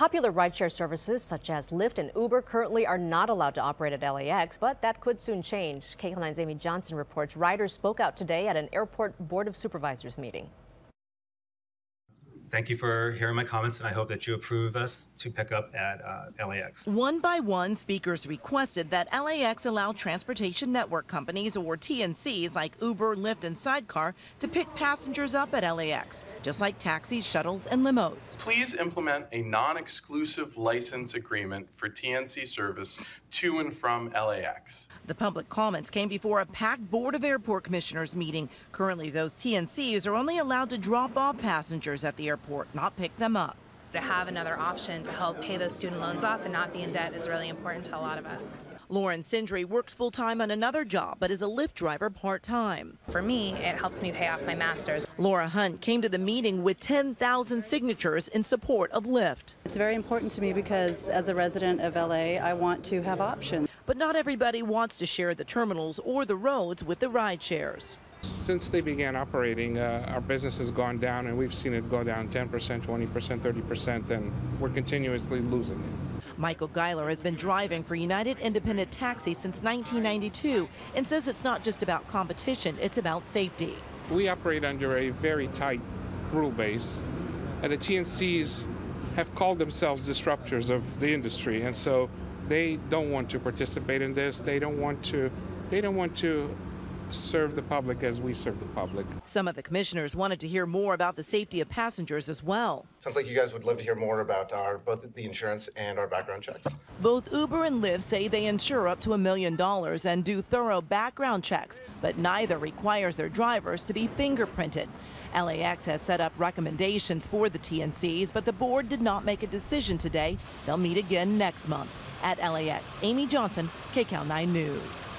Popular rideshare services such as Lyft and Uber currently are not allowed to operate at LAX, but that could soon change. KCAL 9's Amy Johnson reports riders spoke out today at an airport Board of Supervisors meeting thank you for hearing my comments, and I hope that you approve us to pick up at uh, LAX. One by one, speakers requested that LAX allow transportation network companies or TNCs like Uber, Lyft, and Sidecar to pick passengers up at LAX, just like taxis, shuttles, and limos. Please implement a non-exclusive license agreement for TNC service to and from LAX. The public comments came before a packed Board of Airport Commissioners meeting. Currently, those TNCs are only allowed to drop off passengers at the airport, not pick them up. To have another option to help pay those student loans off and not be in debt is really important to a lot of us. Lauren Sindri works full time on another job, but is a Lyft driver part time. For me, it helps me pay off my master's. Laura Hunt came to the meeting with 10,000 signatures in support of Lyft. It's very important to me because as a resident of LA, I want to have options. But not everybody wants to share the terminals or the roads with the ride shares. Since they began operating, uh, our business has gone down, and we've seen it go down 10%, 20%, 30%, and we're continuously losing it. Michael Geiler has been driving for United Independent Taxi since 1992 and says it's not just about competition, it's about safety. We operate under a very tight rule base, and the TNCs have called themselves disruptors of the industry, and so they don't want to participate in this. They don't want to. They don't want to serve the public as we serve the public. Some of the commissioners wanted to hear more about the safety of passengers as well. Sounds like you guys would love to hear more about our both the insurance and our background checks. Both Uber and Lyft say they insure up to a million dollars and do thorough background checks, but neither requires their drivers to be fingerprinted. LAX has set up recommendations for the TNCs, but the board did not make a decision today. They'll meet again next month. At LAX, Amy Johnson, KCAL 9 News.